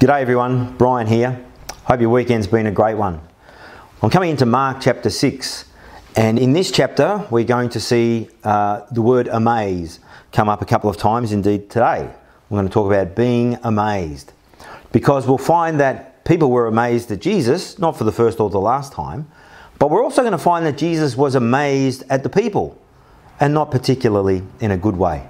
G'day everyone, Brian here. Hope your weekend's been a great one. I'm coming into Mark chapter 6, and in this chapter, we're going to see uh, the word amaze come up a couple of times indeed today. We're going to talk about being amazed because we'll find that people were amazed at Jesus, not for the first or the last time, but we're also going to find that Jesus was amazed at the people and not particularly in a good way.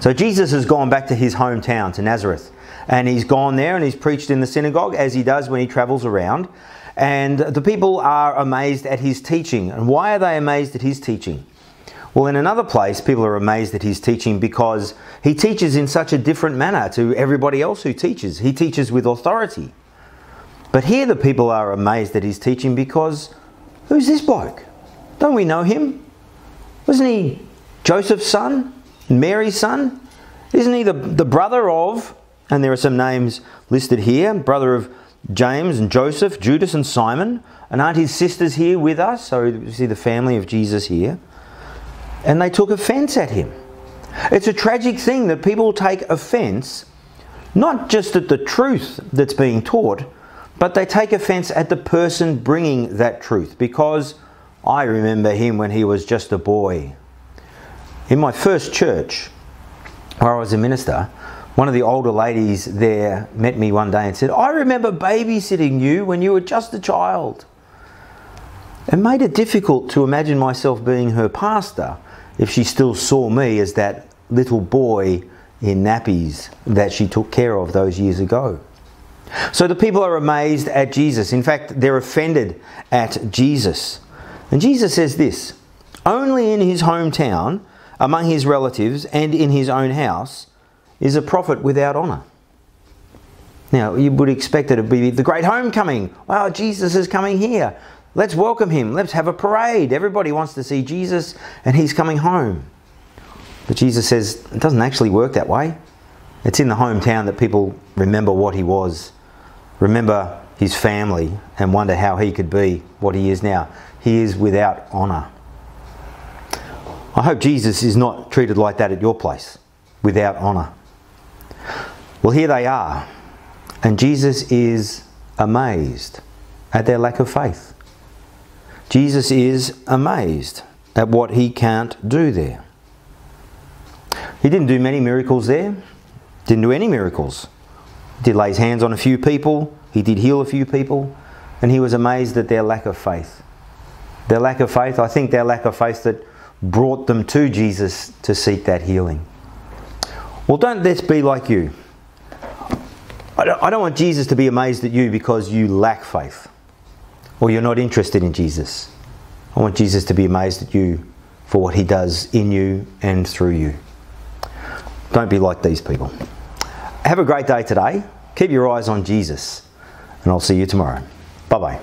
So Jesus has gone back to his hometown, to Nazareth, and he's gone there and he's preached in the synagogue as he does when he travels around. And the people are amazed at his teaching. And why are they amazed at his teaching? Well, in another place, people are amazed at his teaching because he teaches in such a different manner to everybody else who teaches. He teaches with authority. But here the people are amazed at his teaching because who's this bloke? Don't we know him? Wasn't he Joseph's son? Mary's son? Isn't he the, the brother of, and there are some names listed here, brother of James and Joseph, Judas and Simon, and aren't his sisters here with us? So you see the family of Jesus here. And they took offense at him. It's a tragic thing that people take offense not just at the truth that's being taught, but they take offense at the person bringing that truth because I remember him when he was just a boy in my first church, where I was a minister, one of the older ladies there met me one day and said, I remember babysitting you when you were just a child. It made it difficult to imagine myself being her pastor if she still saw me as that little boy in nappies that she took care of those years ago. So the people are amazed at Jesus. In fact, they're offended at Jesus. And Jesus says this Only in his hometown among his relatives and in his own house is a prophet without honour. Now, you would expect it to be the great homecoming. Wow, Jesus is coming here. Let's welcome him. Let's have a parade. Everybody wants to see Jesus and he's coming home. But Jesus says it doesn't actually work that way. It's in the hometown that people remember what he was, remember his family, and wonder how he could be what he is now. He is without honour. I hope Jesus is not treated like that at your place, without honour. Well, here they are, and Jesus is amazed at their lack of faith. Jesus is amazed at what he can't do there. He didn't do many miracles there, didn't do any miracles. He did lay his hands on a few people, he did heal a few people, and he was amazed at their lack of faith. Their lack of faith, I think their lack of faith that brought them to Jesus to seek that healing. Well, don't let's be like you. I don't, want Jesus to be amazed at you because you lack faith or you're not interested in Jesus. I want Jesus to be amazed at you for what he does in you and through you. Don't be like these people. Have a great day today. Keep your eyes on Jesus, and I'll see you tomorrow. Bye bye.